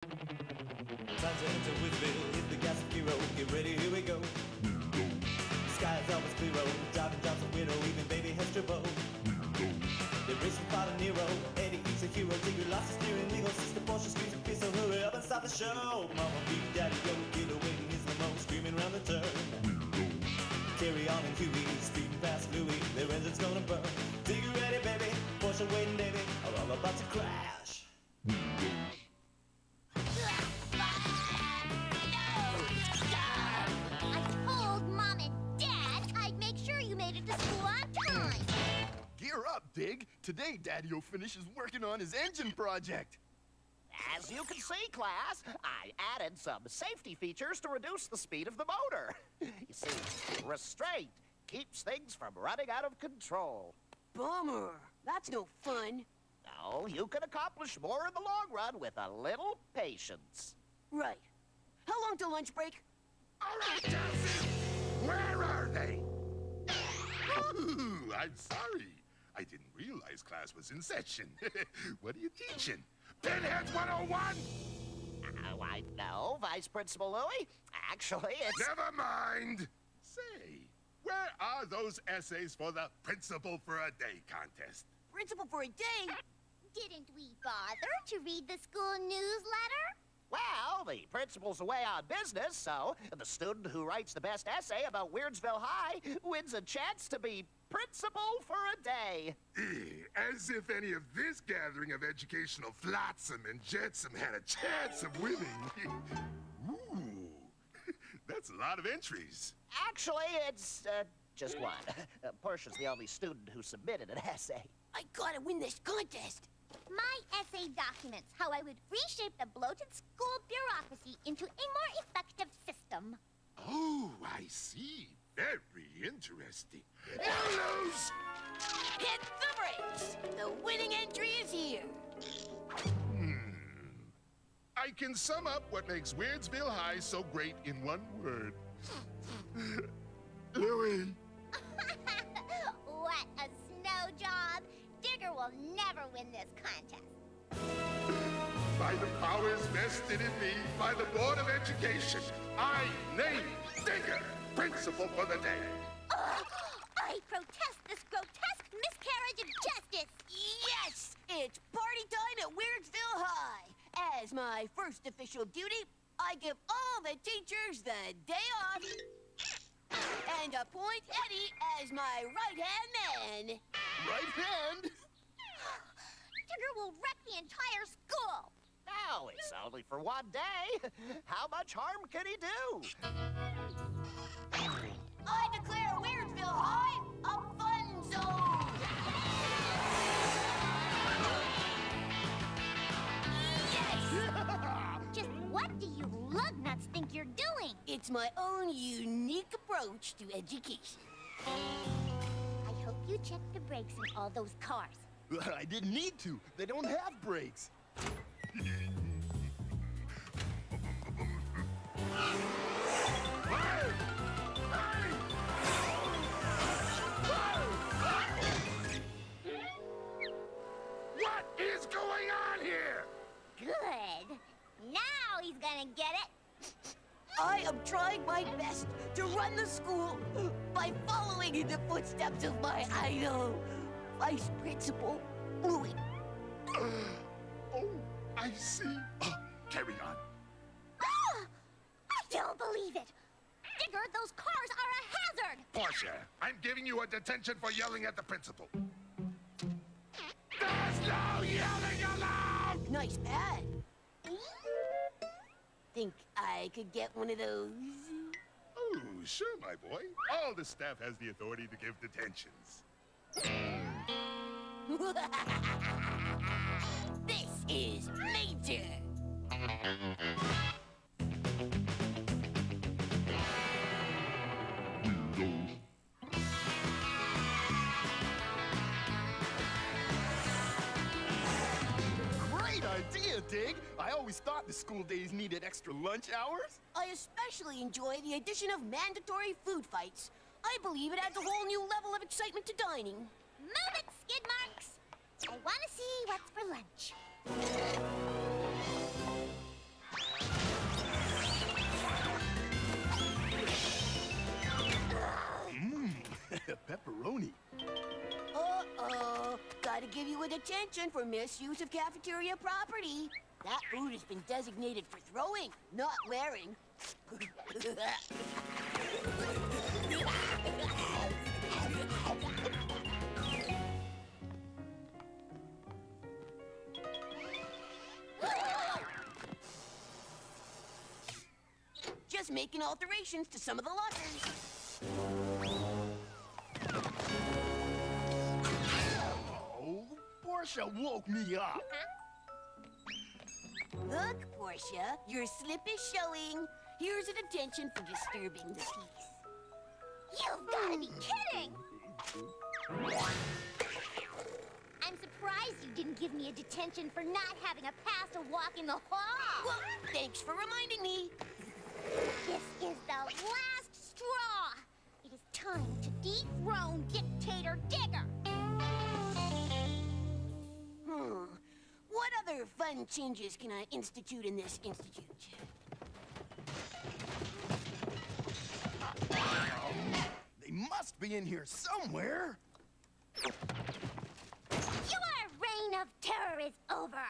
Time to enter Weirdsville, hit the gas and hero. Get ready, here we go. Sky's always clear, oh, driving jobs a widow, even baby has trouble. They're racing Father Nero, Eddie he's a hero. Digger lost his steering wheel, sister Portia screams and feels so hurry up and stop the show. Mama beat daddy, yo, get away in his limo, screaming round the turn. Carry on and Huey, speeding past Louie, Today, Daddy-O finishes working on his engine project. As you can see, class, I added some safety features to reduce the speed of the motor. You see, restraint keeps things from running out of control. Bummer. That's no fun. No, you can accomplish more in the long run with a little patience. Right. How long till lunch break? All right, Chelsea! Where are they? Ooh, I'm sorry. I didn't realize class was in session. what are you teaching? Pinheads 101? Oh, I know, Vice Principal Louie. Actually, it's... Never mind. Say, where are those essays for the Principal for a Day contest? Principal for a day? Didn't we bother to read the school newsletter? Well, the principal's away on business, so the student who writes the best essay about Weirdsville High wins a chance to be principal for a day. Eh, As if any of this gathering of educational flotsam and jetsam had a chance of winning. Ooh, that's a lot of entries. Actually, it's uh, just one. Uh, Portia's the only student who submitted an essay. I gotta win this contest. My essay documents how I would reshape the bloated school bureaucracy into a more effective system. Oh, I see. Very interesting. You lose! Hit the brakes. The winning entry is here. Hmm. I can sum up what makes Weirdsville High so great in one word. Louie. what a snow job! Digger will never win this contest. By the powers vested in me by the Board of Education, I name Digger principal for the day. Ugh! I protest this grotesque miscarriage of justice! Yes! It's party time at Weirdsville High. As my first official duty, I give all the teachers the day off and appoint Eddie as my right-hand man. Right hand? Digger will wreck the entire school! Now, it's only for one day. How much harm can he do? I declare Weirdsville High a fun zone. Yes! Just what do you lug nuts think you're doing? It's my own unique approach to education. I hope you checked the brakes in all those cars. I didn't need to. They don't have brakes. here? Good. Now he's gonna get it. I am trying my best to run the school by following in the footsteps of my idol, Vice Principal Louie. Oh, I see. Uh, carry on. Ah! I don't believe it. Digger, those cars are a hazard. Portia, I'm giving you a detention for yelling at the principal. There's no yelling allowed! Nice pad. Think I could get one of those? Oh, sure, my boy. All the staff has the authority to give detentions. this is major. Idea, Dig. I always thought the school days needed extra lunch hours. I especially enjoy the addition of mandatory food fights. I believe it adds a whole new level of excitement to dining. Move it, skid marks. I want to see what's for lunch. Give you a detention for misuse of cafeteria property. That food has been designated for throwing, not wearing. Just making alterations to some of the lockers. Portia woke me up. Look, Portia, your slip is showing. Here's a detention for disturbing the peace. You've got to be kidding! I'm surprised you didn't give me a detention for not having a pass to walk in the hall. Well, thanks for reminding me. This is the last straw. It is time to dethrone Dictator Digger. Other fun changes can I institute in this institute? They must be in here somewhere. Your reign of terror is over.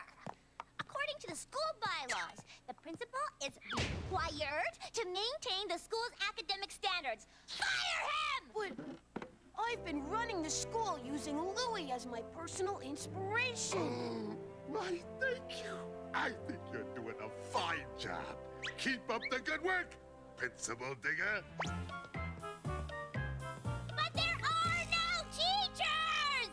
According to the school bylaws, the principal is required to maintain the school's academic standards. Fire him! But I've been running the school using Louie as my personal inspiration. Why, thank you. I think you're doing a fine job. Keep up the good work, Principal Digger. But there are no teachers!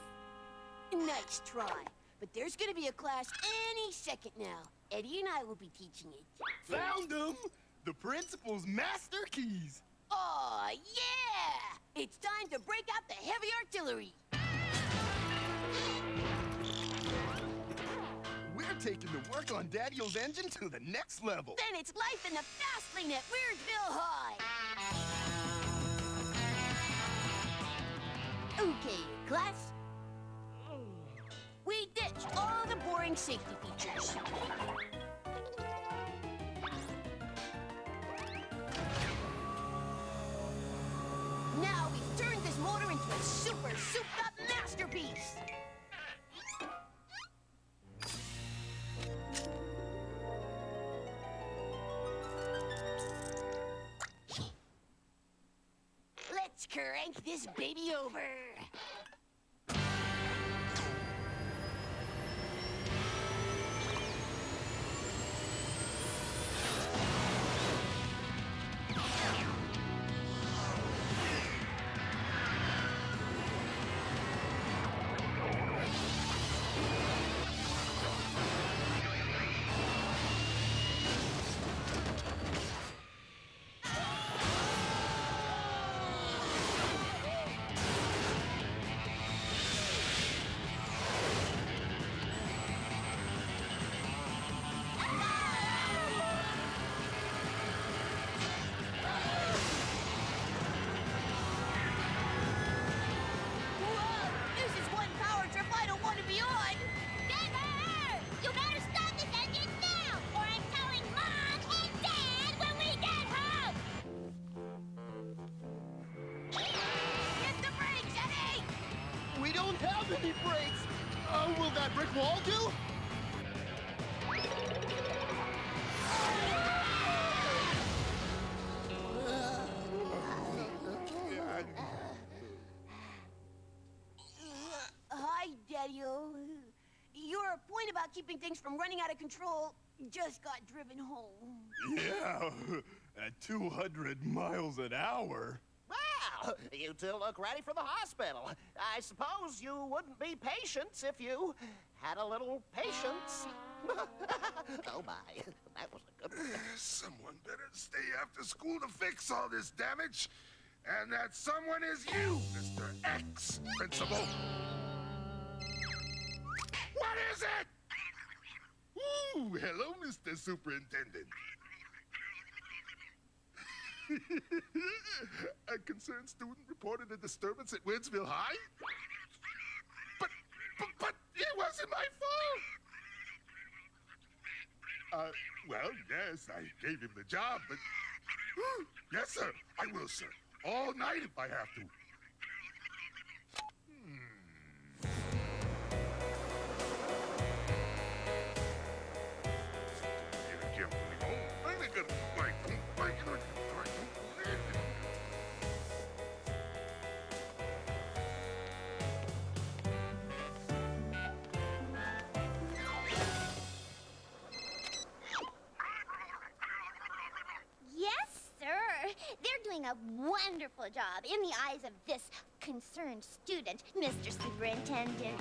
Nice try. But there's gonna be a class any second now. Eddie and I will be teaching it. Found them! The principal's master keys. Aw, yeah! It's time to break out the heavy artillery. Taking the work on Daddy-O's engine to the next level. Then it's life in the fast lane at Weirdsville High. Okay, class. We ditched all the boring safety features. Now we've turned this motor into a super souped-up masterpiece. This baby over. Don't have any. Uh, will that brick wall do? Hi, Daddy-O. Your point about keeping things from running out of control just got driven home. Yeah, at 200 miles an hour. You two look ready for the hospital. I suppose you wouldn't be patients if you had a little patience. oh my, that was a good one. Someone better stay after school to fix all this damage. And that someone is you, Mr. X, Principal. What is it? Ooh, hello, Mr. Superintendent. concerned student reported a disturbance at Weirdsville High? But, but, but it wasn't my fault. Uh, well, yes, I gave him the job, but... yes, sir, I will, sir. All night if I have to. A wonderful job in the eyes of this concerned student, Mr. Superintendent.